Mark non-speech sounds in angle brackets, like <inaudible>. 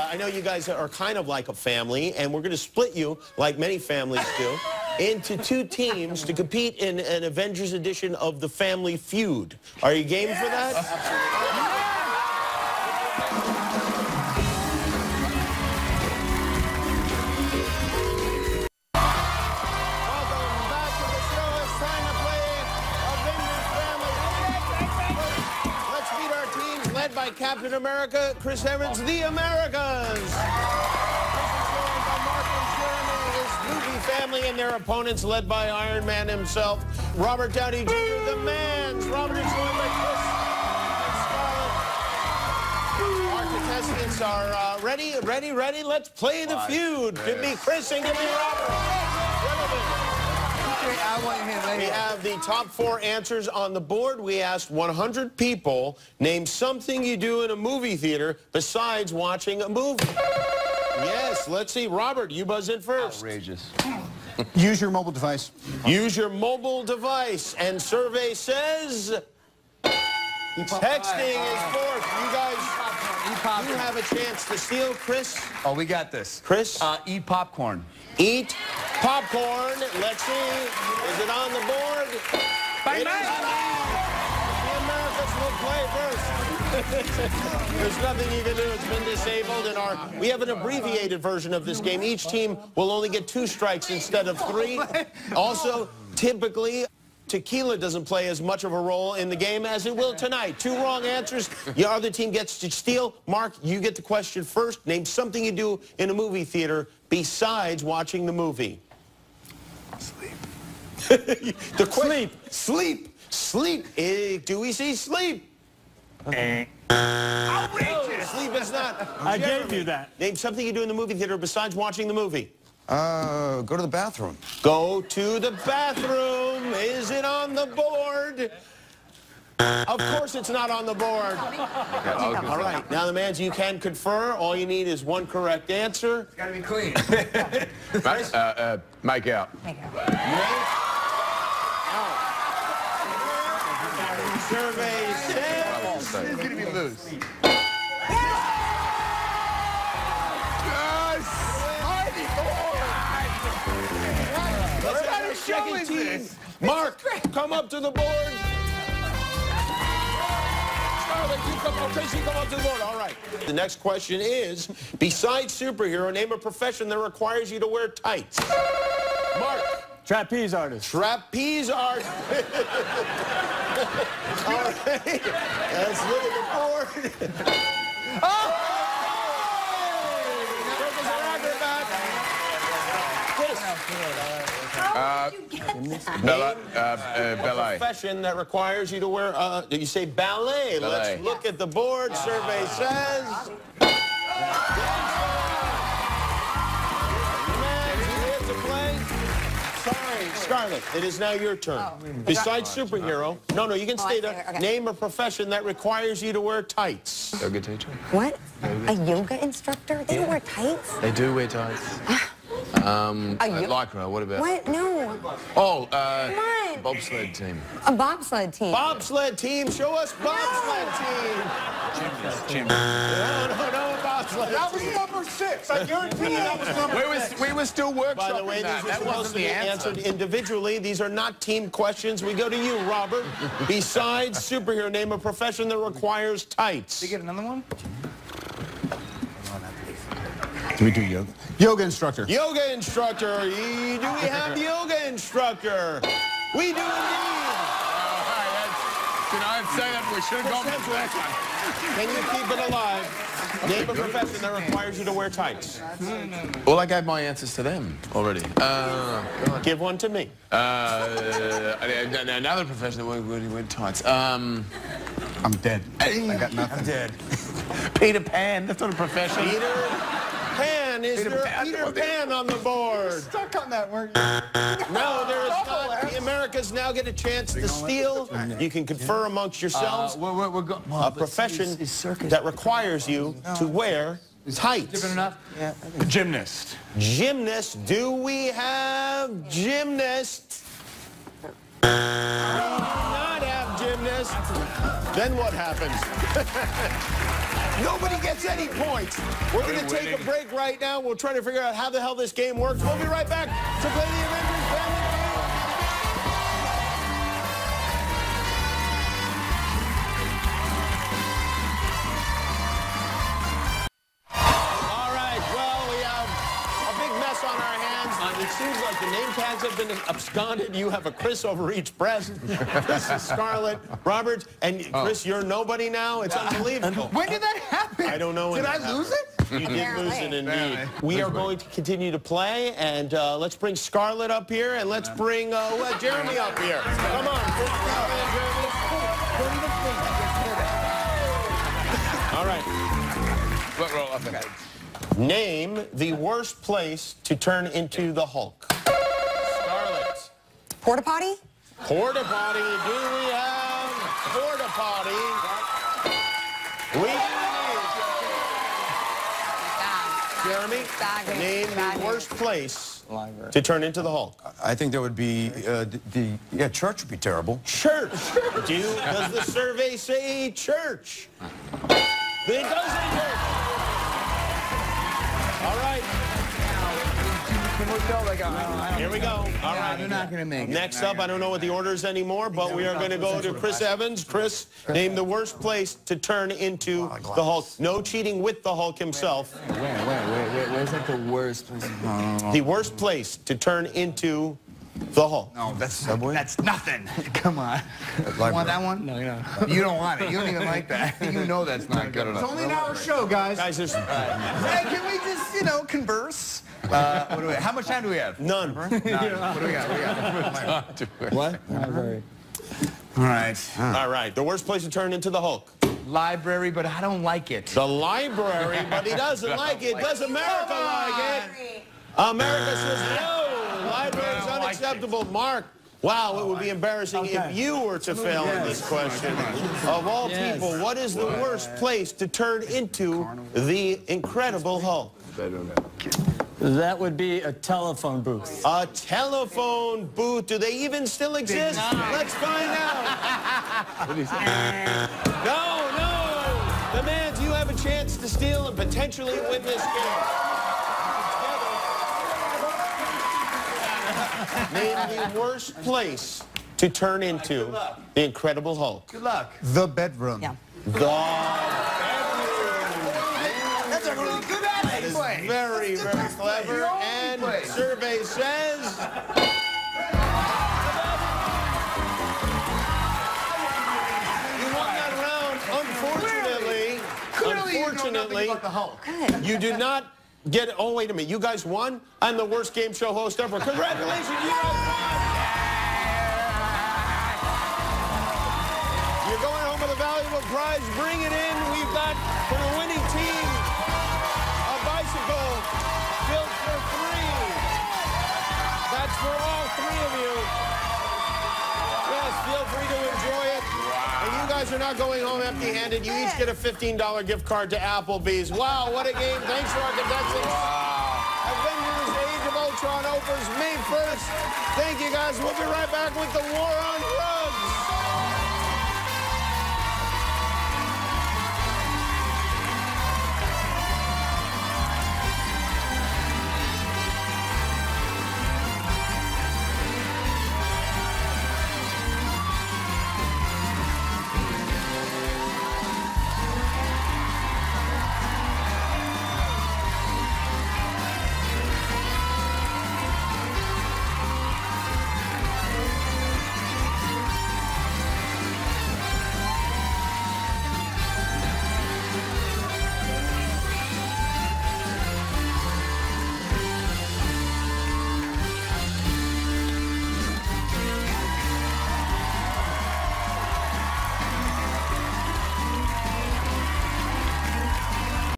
Uh, I know you guys are kind of like a family, and we're going to split you, like many families do, <laughs> into two teams to compete in an Avengers edition of the Family Feud. Are you game for that? Welcome Captain America, Chris Evans, the Americans. This is joined by Mark and Jeremy, his movie family, and their opponents led by Iron Man himself, Robert Downey Jr., the Mans. Robert is joined by Chris Scarlett. Our contestants are uh, ready, ready, ready. Let's play the feud. Give me Chris and give me Robert. We have the top four answers on the board. We asked 100 people, name something you do in a movie theater besides watching a movie. Yes, let's see. Robert, you buzz in first. Outrageous. <laughs> Use your mobile device. Use your mobile device. And survey says texting is fourth. You guys, you have a chance to steal. Chris, Oh, we got this. Chris, Uh, eat popcorn. eat popcorn. Let's see. Is it on the board? Bang, It is. The Americans will play first. <laughs> There's nothing you can do. It's been disabled. And our we have an abbreviated version of this game. Each team will only get two strikes instead of three. <laughs> Also, typically. Tequila doesn't play as much of a role in the game as it will tonight. Two wrong answers. The other team gets to steal. Mark, you get the question first. Name something you do in a movie theater besides watching the movie. Sleep. <laughs> the sleep. Sleep. Sleep. Eh, do we see sleep? Outrageous. Sleep is not. I gave you that. Name something you do in the movie theater besides watching the movie. Uh, go to the bathroom. Go to the bathroom. Is it on the board? Of course it's not on the board. <laughs> All right. Now, the mans, you can confer. All you need is one correct answer. It's Gotta be clean. <laughs> Mate, uh, uh, make out. Survey says... It's gonna be loose. Let's have a second team. Mark, come up to the board. Scarlett, you come up. Tracy, come up to the board. All right. The next question is, besides superhero, name a profession that requires you to wear tights. Mark, Trapeze artist. trapeze artist. <laughs> All right. Let's look at the board. oh! Circus acrobat. Chris. Bella, uh, uh, ballet. profession that requires you to wear, uh, you say ballet? Ballet. Let's look at the board. Survey says. Man, you here to play? Sorry, Scarlett, it is now your turn. Besides superhero, no, no, you can Oh, stay there. Okay. Name a profession that requires you to wear tights. Yoga teacher. What? A yoga instructor? They don't wear tights? They do wear tights. Um, A uh, lycra, what about? What? No. Oh, uh, Come bobsled team. A bobsled team. Bobsled team, show us bobsled team. No, no, no, bobsled That was number six. I guarantee you that was number We was we were still workshopping By the way, that. these are That supposed to be answer. answered individually. These are not team questions. We go to you, Robert. <laughs> Besides superhero, name a profession that requires tights. You get another one? Do we do yoga? Yoga instructor. Yoga instructor. Do we have the yoga instructor? We do indeed. Can I say that we should have gone with that Can you keep it alive? Name a profession that requires you to wear tights. Well, I gave my answers to them already. Uh, Give one to me. uh, another profession that wear, wear, wear tights. Um, I'm dead. I got nothing. I'm dead. <laughs> Peter Pan. That's not a profession. Peter Pan. Is Peter there a Pan. Peter Pan on the board? Stuck on that, weren't you? No, there is not. The Americans now get a chance to steal. You can confer amongst Uh, yourselves. we're, we're, we're go- a profession that requires you to wear tights. Different enough? Yeah. Gymnast. Gymnast. Do we have gymnast? We <laughs> do not have gymnast. Then what happens? <laughs> Nobody gets any points. We're going to take a break right now. We'll try to figure out how the hell this game works. We'll be right back to play the Avengers Family Feud. All right, well, we have a big mess on our hands. It seems like the name tags have been absconded. You have a Chris over each breast. Chris is Scarlett. Roberts. and Chris, you're nobody now. It's unbelievable. When did that happen? I don't know when Did I that happened. lose it? You did lose it Apparently. indeed. We are going to continue to play, and uh, let's bring Scarlett up here, and let's bring uh, Jeremy up here. Come on. All right. What roll up ahead? Name the worst place to turn into the Hulk. Scarlett. Porta potty? Porta potty. Do we have porta potty? We do. Jeremy, Bag. name Bag. the worst place Library. to turn into the Hulk. I think there would be uh, the, the yeah church would be terrible. Church. Do does the survey say church? It does say church. Can we tell, like, I don't, I don't Here we go. All right. Yeah, right. they're not gonna make it. Next up, I don't know what the order is anymore, but we are going to go to Chris Evans. Chris, name the worst place to turn into the Hulk. No cheating with the Hulk himself. Wait, wait, wait, wait. Where's like the worst place? No, no, no. The worst place to turn into the Hulk. No, that's Subway? that's nothing. <laughs> Come on. You want that one? No, you don't. <laughs> You don't want it. You don't even like that. <laughs> You know that's not good enough. It's only an hour show, guys. Guys, there's Hey, can we just, you know, converse? Uh, what do we? How much time do we have? none. Nine. What do we got? What do we got? What? <laughs> All right. All right. The worst place to turn into the Hulk. Library, but I don't like it. The library, but he doesn't <laughs> like it. Does America like it? America says no. <laughs> Library is unacceptable. Mark. Wow, it would be embarrassing if you were to fail in this question. Of all people, what is the worst place to turn into the Incredible Hulk? That would be a telephone booth. A telephone booth. Do they even still exist? Let's find out. <laughs> No, no. The man, do you have a chance to steal and potentially win this game. Name the worst place to turn into the Incredible Hulk. Good luck. The bedroom. Yeah. The That's a really good That is play. Very, very clever. And play. survey says. You won that round. Unfortunately, you know unfortunately, about the Hulk. you did not get. Oh wait a minute, you guys won. I'm the worst game show host ever. Congratulations, you guys won. You're going home with a valuable prize. Bring it in. We've got guys are not going home empty-handed. You each get a $15 gift card to Applebee's. Wow, what a game. Thanks to our contestants. Avengers Age of Ultron opens May 1st. Thank you, guys. We'll be right back with the War.